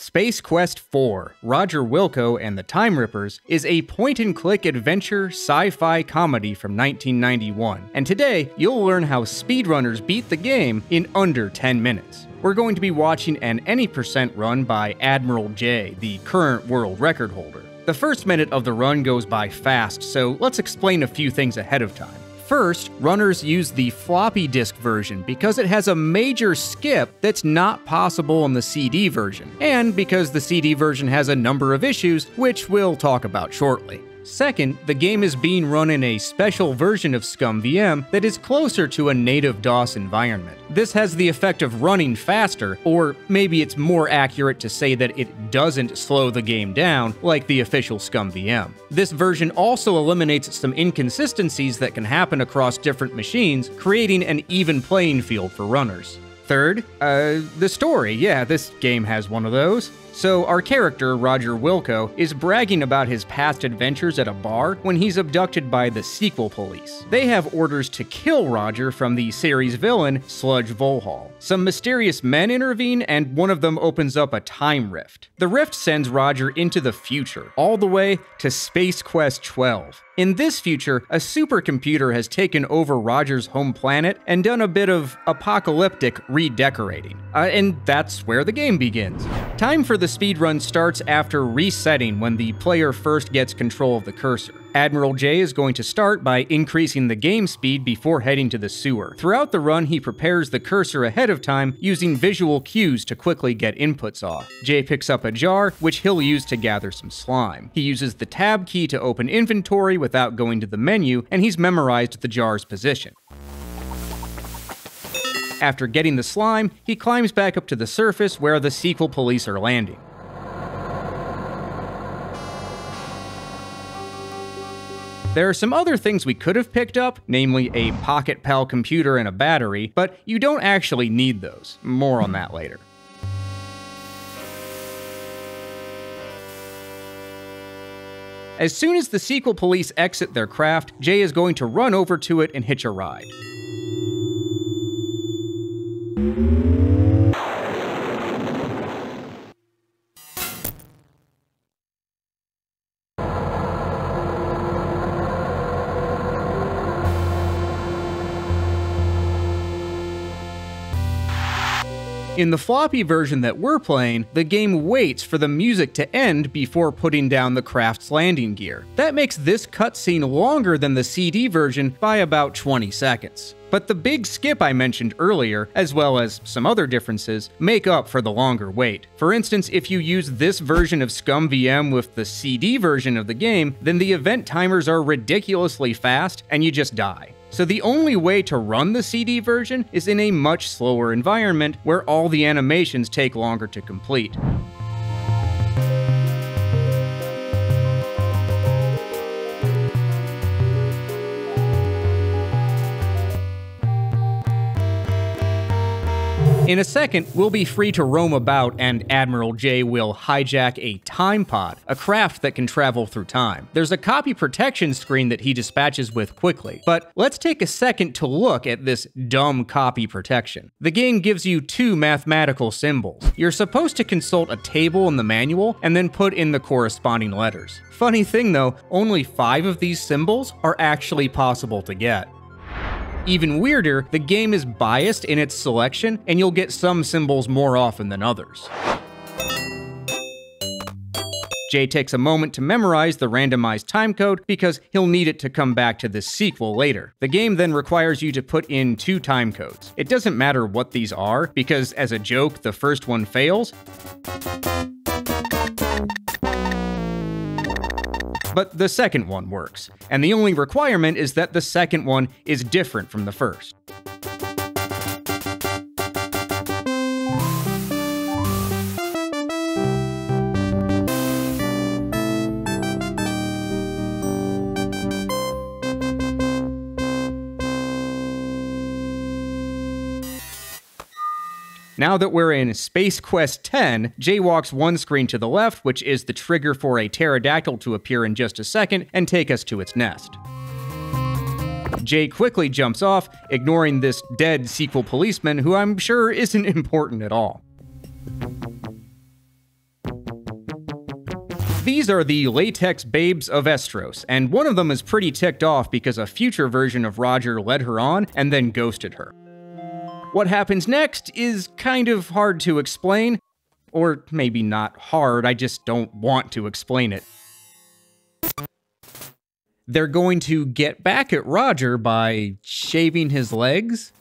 Space Quest IV Roger Wilco and the Time Rippers is a point and click adventure sci fi comedy from 1991, and today you'll learn how speedrunners beat the game in under 10 minutes. We're going to be watching an any percent run by Admiral Jay, the current world record holder. The first minute of the run goes by fast, so let's explain a few things ahead of time. First, runners use the floppy disk version because it has a major skip that's not possible in the CD version, and because the CD version has a number of issues, which we'll talk about shortly. Second, the game is being run in a special version of ScummVM that is closer to a native DOS environment. This has the effect of running faster, or maybe it's more accurate to say that it doesn't slow the game down like the official ScummVM. This version also eliminates some inconsistencies that can happen across different machines, creating an even playing field for runners. Third, uh, the story. Yeah, this game has one of those. So, our character, Roger Wilco, is bragging about his past adventures at a bar when he's abducted by the sequel police. They have orders to kill Roger from the series villain, Sludge Vohaul. Some mysterious men intervene, and one of them opens up a time rift. The rift sends Roger into the future, all the way to Space Quest 12. In this future, a supercomputer has taken over Roger's home planet and done a bit of apocalyptic redecorating. Uh, and that's where the game begins. Time for the speedrun starts after resetting when the player first gets control of the cursor. Admiral Jay is going to start by increasing the game speed before heading to the sewer. Throughout the run, he prepares the cursor ahead of time using visual cues to quickly get inputs off. Jay picks up a jar, which he'll use to gather some slime. He uses the tab key to open inventory without going to the menu, and he's memorized the jar's position. After getting the slime, he climbs back up to the surface where the sequel police are landing. There are some other things we could have picked up, namely a Pocket Pal computer and a battery, but you don't actually need those. More on that later. As soon as the sequel police exit their craft, Jay is going to run over to it and hitch a ride. Thank you. In the floppy version that we're playing, the game waits for the music to end before putting down the craft's landing gear. That makes this cutscene longer than the CD version by about 20 seconds. But the big skip I mentioned earlier, as well as some other differences, make up for the longer wait. For instance, if you use this version of ScummVM with the CD version of the game, then the event timers are ridiculously fast and you just die. So the only way to run the CD version is in a much slower environment where all the animations take longer to complete. In a second, we'll be free to roam about and Admiral Jay will hijack a time pod, a craft that can travel through time. There's a copy protection screen that he dispatches with quickly, but let's take a second to look at this dumb copy protection. The game gives you two mathematical symbols. You're supposed to consult a table in the manual and then put in the corresponding letters. Funny thing though, only five of these symbols are actually possible to get. Even weirder, the game is biased in its selection, and you'll get some symbols more often than others. Jay takes a moment to memorize the randomized timecode because he'll need it to come back to this sequel later. The game then requires you to put in two timecodes. It doesn't matter what these are, because as a joke, the first one fails. But the second one works, and the only requirement is that the second one is different from the first. Now that we're in Space Quest 10, Jay walks one screen to the left, which is the trigger for a pterodactyl to appear in just a second and take us to its nest. Jay quickly jumps off, ignoring this dead sequel policeman, who I'm sure isn't important at all. These are the latex babes of Estros, and one of them is pretty ticked off because a future version of Roger led her on and then ghosted her. What happens next is kind of hard to explain, or maybe not hard, I just don't want to explain it. They're going to get back at Roger by shaving his legs?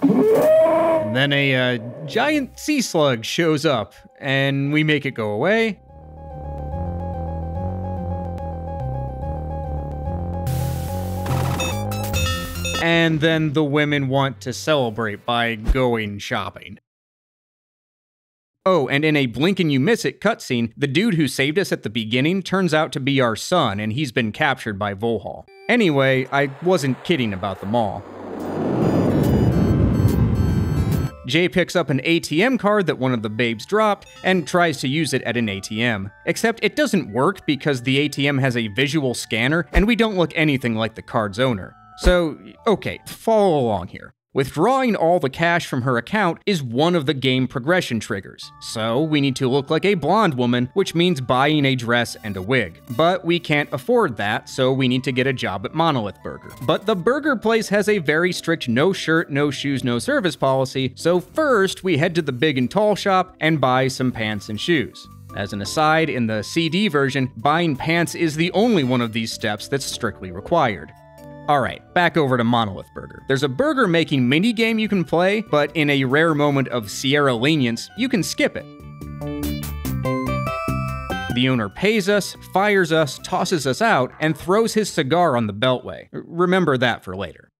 And then a uh, giant sea slug shows up, and we make it go away. And then the women want to celebrate by going shopping. Oh, and in a blink and you miss it cutscene, the dude who saved us at the beginning turns out to be our son, and he's been captured by Vohaul. Anyway, I wasn't kidding about the mall. Jay picks up an ATM card that one of the babes dropped and tries to use it at an ATM. Except it doesn't work because the ATM has a visual scanner and we don't look anything like the card's owner. So, okay, follow along here. Withdrawing all the cash from her account is one of the game progression triggers. So, we need to look like a blonde woman, which means buying a dress and a wig. But we can't afford that, so we need to get a job at Monolith Burger. But the burger place has a very strict no shirt, no shoes, no service policy, so first we head to the big and tall shop and buy some pants and shoes. As an aside, in the CD version, buying pants is the only one of these steps that's strictly required. Alright, back over to Monolith Burger. There's a burger making mini game you can play, but in a rare moment of Sierra lenience, you can skip it. The owner pays us, fires us, tosses us out, and throws his cigar on the beltway. Remember that for later.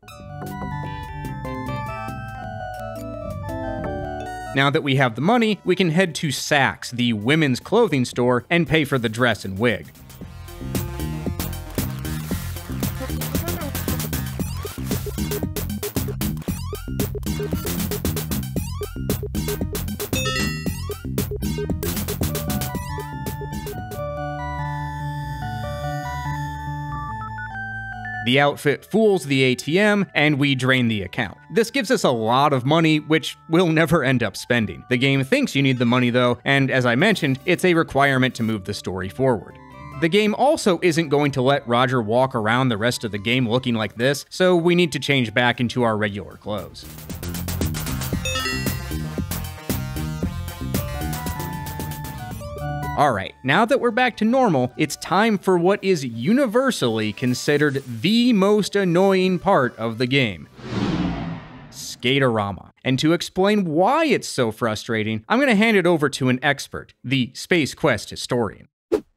Now that we have the money, we can head to Saks, the women's clothing store, and pay for the dress and wig. The outfit fools the ATM, and we drain the account. This gives us a lot of money, which we'll never end up spending. The game thinks you need the money though, and as I mentioned, it's a requirement to move the story forward. The game also isn't going to let Roger walk around the rest of the game looking like this, so we need to change back into our regular clothes. Alright, now that we're back to normal, it's time for what is universally considered the most annoying part of the game. Skate-o-Rama. And to explain why it's so frustrating, I'm going to hand it over to an expert, the Space Quest historian.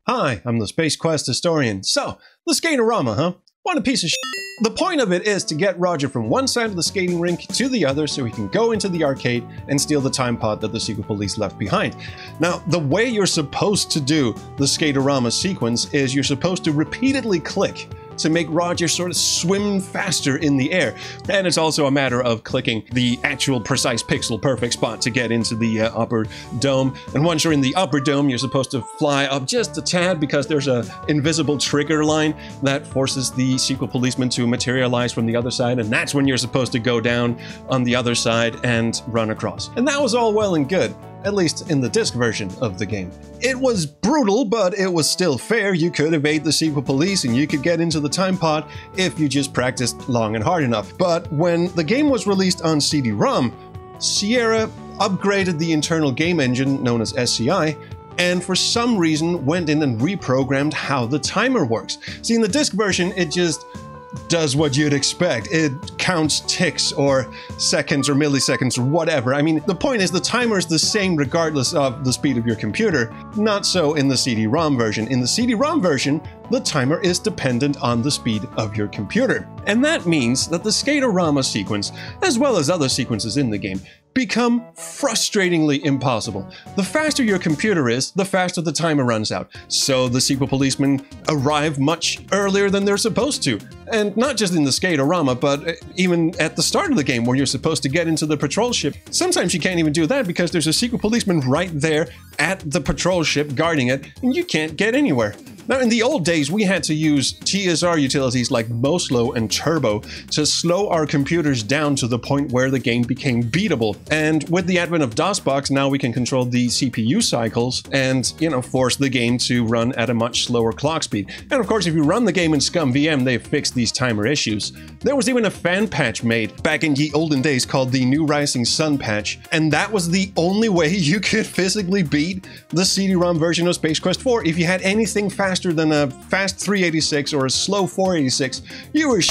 Hi, I'm the Space Quest historian. So, the Skate-o-Rama, huh? What a piece of sh the point of it is to get Roger from one side of the skating rink to the other so he can go into the arcade and steal the time pod that the secret police left behind. Now, the way you're supposed to do the Skate-o-Rama sequence is you're supposed to repeatedly click to make Roger sort of swim faster in the air. And it's also a matter of clicking the actual precise pixel perfect spot to get into the uh, upper dome. And once you're in the upper dome, you're supposed to fly up just a tad because there's a invisible trigger line that forces the sequel policeman to materialize from the other side. And that's when you're supposed to go down on the other side and run across. And that was all well and good at least in the disc version of the game. It was brutal, but it was still fair. You could evade the secret police and you could get into the time pod if you just practiced long and hard enough. But when the game was released on CD-ROM, Sierra upgraded the internal game engine known as SCI and for some reason went in and reprogrammed how the timer works. See, in the disc version, it just does what you'd expect. It counts ticks or seconds or milliseconds or whatever. I mean, the point is the timer is the same regardless of the speed of your computer. Not so in the CD-ROM version. In the CD-ROM version, the timer is dependent on the speed of your computer. And that means that the Skate-o-Rama sequence, as well as other sequences in the game, become frustratingly impossible. The faster your computer is, the faster the timer runs out. So the sequel policemen arrive much earlier than they're supposed to. And not just in the Skate-o-Rama, but uh, even at the start of the game where you're supposed to get into the patrol ship. Sometimes you can't even do that because there's a secret policeman right there at the patrol ship guarding it, and you can't get anywhere. Now, in the old days, we had to use TSR utilities like Mo'Slo and Turbo to slow our computers down to the point where the game became beatable. And with the advent of DOSBox, now we can control the CPU cycles and, you know, force the game to run at a much slower clock speed. And of course, if you run the game in ScummVM, they've fixed these timer issues. There was even a fan patch made back in the olden days called the New Rising Sun patch, and that was the only way you could physically beat the CD-ROM version of Space Quest 4. If you had anything faster than a fast 386 or a slow 486, you were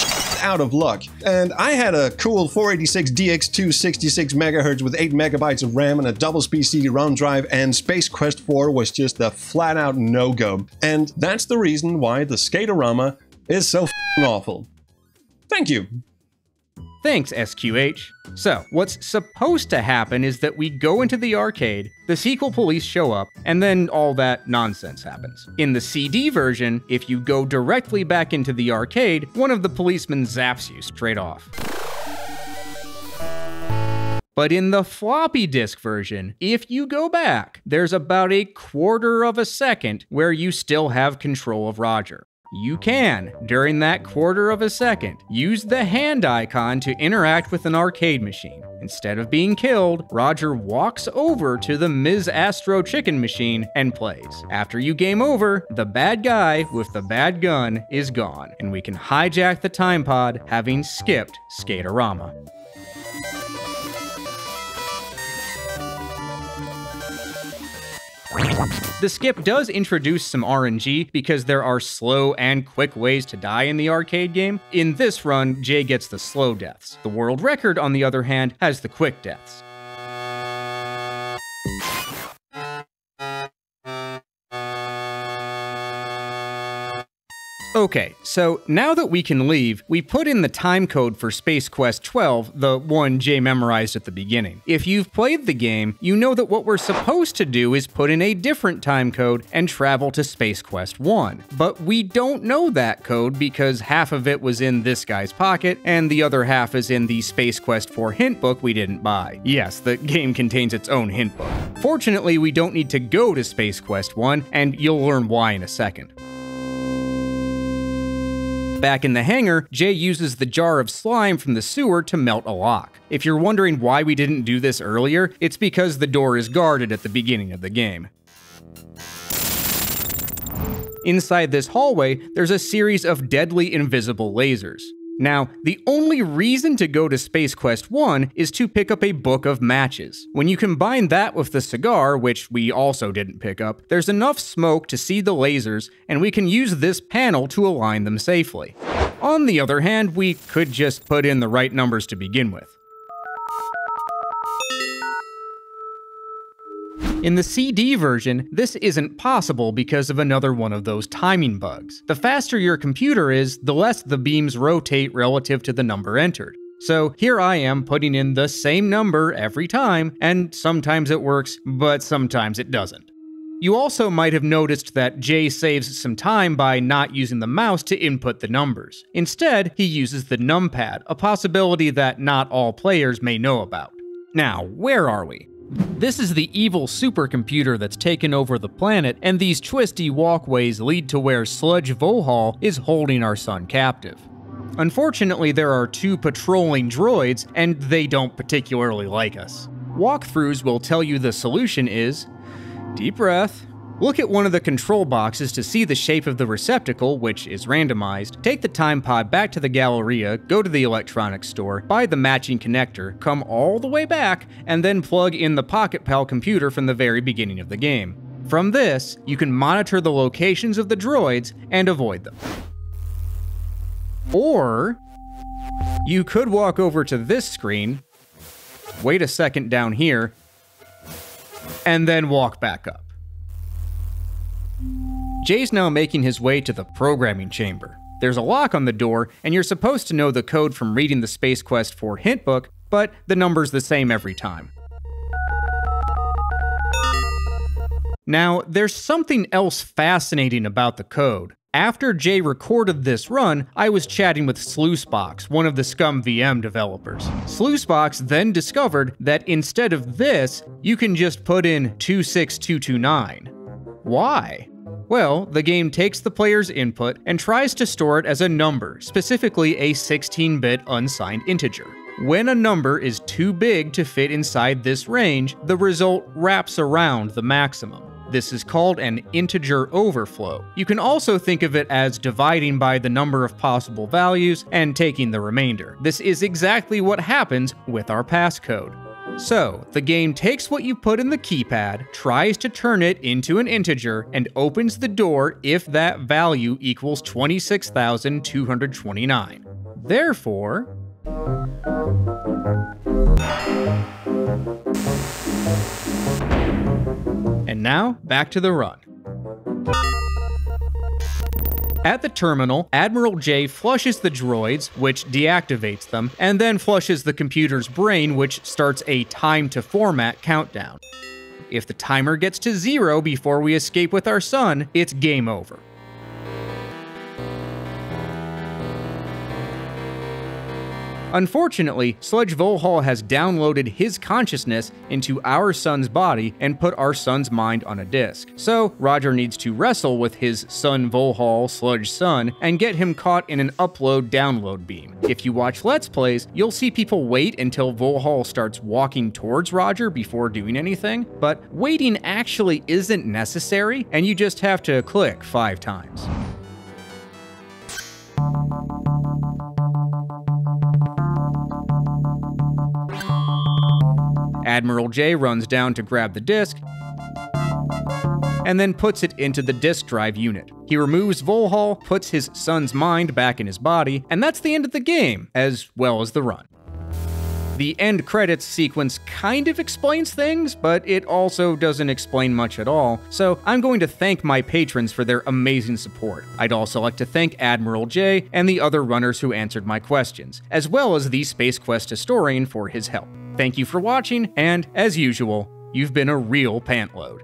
out of luck. And I had a cool 486 DX2 66 megahertz with 8 megabytes of RAM and a double speed CD-ROM drive, and Space Quest 4 was just a flat out no-go. And that's the reason why the Skate-o-Rama is so awful. Thank you. Thanks, SQH. So, what's supposed to happen is that we go into the arcade, the sequel police show up, and then all that nonsense happens. In the CD version, if you go directly back into the arcade, one of the policemen zaps you straight off. But in the floppy disk version, if you go back, there's about a quarter of a second where you still have control of Roger you can, during that quarter of a second, use the hand icon to interact with an arcade machine. Instead of being killed, Roger walks over to the Ms. Astro chicken machine and plays. After you game over, the bad guy with the bad gun is gone, and we can hijack the time pod having skipped Skate-o-Rama. The skip does introduce some RNG because there are slow and quick ways to die in the arcade game. In this run, Jay gets the slow deaths. The world record, on the other hand, has the quick deaths. Okay, so now that we can leave, we put in the time code for Space Quest 12, the one Jay memorized at the beginning. If you've played the game, you know that what we're supposed to do is put in a different time code and travel to Space Quest 1. But we don't know that code because half of it was in this guy's pocket and the other half is in the Space Quest 4 hint book we didn't buy. Yes, the game contains its own hint book. Fortunately, we don't need to go to Space Quest 1, and you'll learn why in a second. Back in the hangar, Jay uses the jar of slime from the sewer to melt a lock. If you're wondering why we didn't do this earlier, it's because the door is guarded at the beginning of the game. Inside this hallway, there's a series of deadly invisible lasers. Now, the only reason to go to Space Quest 1 is to pick up a book of matches. When you combine that with the cigar, which we also didn't pick up, there's enough smoke to see the lasers, and we can use this panel to align them safely. On the other hand, we could just put in the right numbers to begin with. In the CD version, this isn't possible because of another one of those timing bugs. The faster your computer is, the less the beams rotate relative to the number entered. So here I am putting in the same number every time, and sometimes it works, but sometimes it doesn't. You also might have noticed that Jay saves some time by not using the mouse to input the numbers. Instead, he uses the numpad, a possibility that not all players may know about. Now, where are we? This is the evil supercomputer that's taken over the planet, and these twisty walkways lead to where Sludge Vohaul is holding our son captive. Unfortunately, there are two patrolling droids, and they don't particularly like us. Walkthroughs will tell you the solution is deep breath, Look at one of the control boxes to see the shape of the receptacle, which is randomized. Take the time pod back to the Galleria, go to the electronics store, buy the matching connector, come all the way back, and then plug in the Pocket Pal computer from the very beginning of the game. From this, you can monitor the locations of the droids and avoid them. Or, you could walk over to this screen, wait a second down here, and then walk back up. Jay's now making his way to the programming chamber. There's a lock on the door, and you're supposed to know the code from reading the Space Quest 4 hint book, but the number's the same every time. Now, there's something else fascinating about the code. After Jay recorded this run, I was chatting with Sluicebox, one of the ScummVM developers. Sluicebox then discovered that instead of this, you can just put in 26229. Why? Well, the game takes the player's input and tries to store it as a number, specifically a 16 bit unsigned integer. When a number is too big to fit inside this range, the result wraps around the maximum. This is called an integer overflow. You can also think of it as dividing by the number of possible values and taking the remainder. This is exactly what happens with our passcode. So, the game takes what you put in the keypad, tries to turn it into an integer, and opens the door if that value equals 26,229. Therefore, and now, back to the run. At the terminal, Admiral Jay flushes the droids, which deactivates them, and then flushes the computer's brain, which starts a time to format countdown. If the timer gets to zero before we escape with our son, it's game over. Unfortunately, Sludge Vohaul has downloaded his consciousness into our son's body and put our son's mind on a disk. So, Roger needs to wrestle with his son Vohaul, Sludge son, and get him caught in an upload download beam. If you watch Let's Plays, you'll see people wait until Vohaul starts walking towards Roger before doing anything, but waiting actually isn't necessary, and you just have to click five times. Admiral Jay runs down to grab the disk and then puts it into the disk drive unit. He removes Vohaul, puts his son's mind back in his body, and that's the end of the game, as well as the run. The end credits sequence kind of explains things, but it also doesn't explain much at all, so I'm going to thank my patrons for their amazing support. I'd also like to thank Admiral J and the other runners who answered my questions, as well as the Space Quest historian for his help. Thank you for watching, and as usual, you've been a real pantload.